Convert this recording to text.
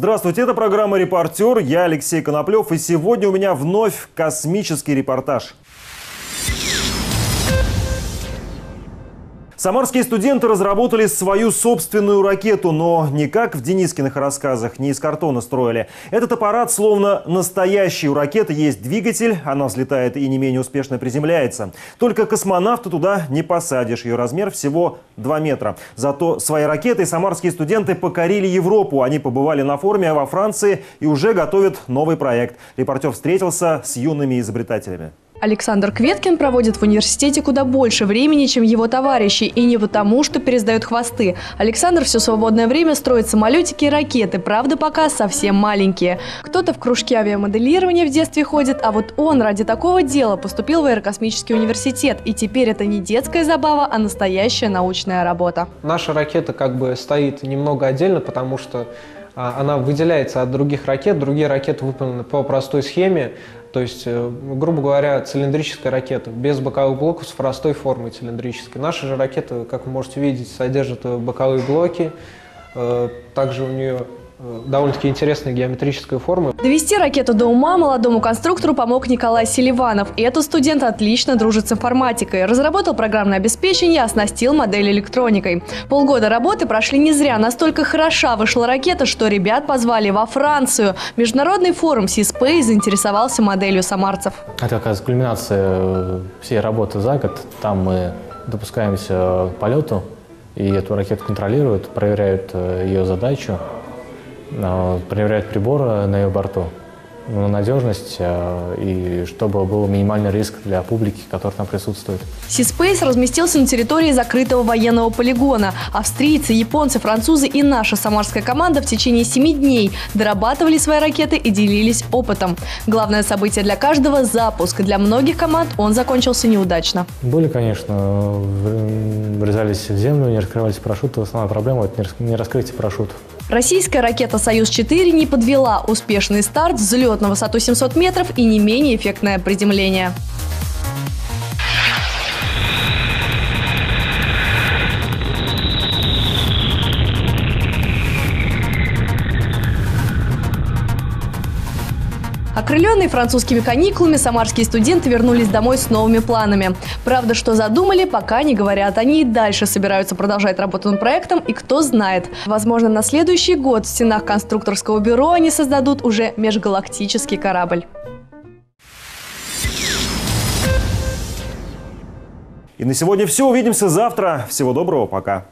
Здравствуйте, это программа «Репортер». Я Алексей Коноплев, и сегодня у меня вновь космический репортаж. Самарские студенты разработали свою собственную ракету, но не как в Денискиных рассказах, не из картона строили. Этот аппарат словно настоящий. У ракеты есть двигатель, она взлетает и не менее успешно приземляется. Только космонавта туда не посадишь. Ее размер всего 2 метра. Зато своей ракетой самарские студенты покорили Европу. Они побывали на форуме во Франции и уже готовят новый проект. Репортер встретился с юными изобретателями. Александр Кветкин проводит в университете куда больше времени, чем его товарищи. И не потому, что пересдают хвосты. Александр все свободное время строит самолетики и ракеты, правда пока совсем маленькие. Кто-то в кружке авиамоделирования в детстве ходит, а вот он ради такого дела поступил в аэрокосмический университет. И теперь это не детская забава, а настоящая научная работа. Наша ракета как бы стоит немного отдельно, потому что она выделяется от других ракет. Другие ракеты выполнены по простой схеме, то есть, э, грубо говоря, цилиндрическая ракета, без боковых блоков с простой формой цилиндрической. Наша же ракета, как вы можете видеть, содержит э, боковые блоки, э, также у нее довольно-таки интересная геометрическая форма. Довести ракету до ума молодому конструктору помог Николай Селиванов. И этот студент отлично дружит с информатикой. Разработал программное обеспечение, оснастил модель электроникой. Полгода работы прошли не зря. Настолько хороша вышла ракета, что ребят позвали во Францию. Международный форум C-Space заинтересовался моделью самарцев. Это как раз кульминация э, всей работы за год. Там мы допускаемся к полету, и эту ракету контролируют, проверяют э, ее задачу, проверяют приборы на ее борту, ну, надежность э, и чтобы был минимальный риск для публики, которая там присутствует. Seaspace разместился на территории закрытого военного полигона. Австрийцы, японцы, французы и наша самарская команда в течение семи дней дорабатывали свои ракеты и делились опытом. Главное событие для каждого – запуск. Для многих команд он закончился неудачно. Были, конечно, врезались в землю, не раскрывались парашюты. Основная проблема – это не раскрытие парашютов. Российская ракета «Союз-4» не подвела успешный старт, взлет на высоту 700 метров и не менее эффектное приземление. Окрыленные французскими каникулами, самарские студенты вернулись домой с новыми планами. Правда, что задумали, пока не говорят. Они и дальше собираются продолжать работу над проектом, и кто знает, возможно, на следующий год в стенах конструкторского бюро они создадут уже межгалактический корабль. И на сегодня все. Увидимся завтра. Всего доброго. Пока.